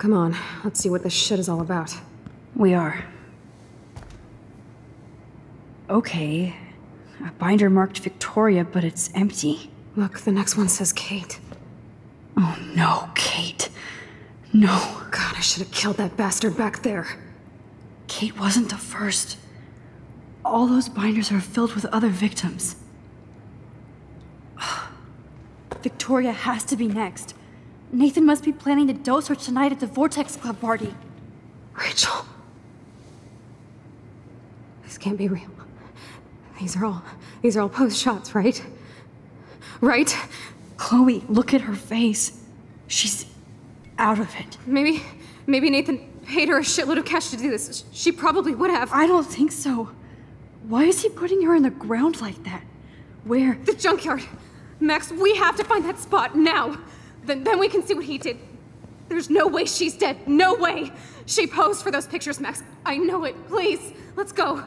Come on, let's see what this shit is all about. We are. Okay. A binder marked Victoria, but it's empty. Look, the next one says Kate. Oh no, Kate. No. God, I should have killed that bastard back there. Kate wasn't the first. All those binders are filled with other victims. Victoria has to be next. Nathan must be planning to dose her tonight at the Vortex Club party. Rachel. This can't be real. These are all these are all post shots, right? Right? Chloe, look at her face. She's out of it. Maybe maybe Nathan paid her a shitload of cash to do this. She probably would have. I don't think so. Why is he putting her in the ground like that? Where? The junkyard. Max, we have to find that spot now. Then then we can see what he did. There's no way she's dead. No way. She posed for those pictures, Max. I know it. Please, let's go.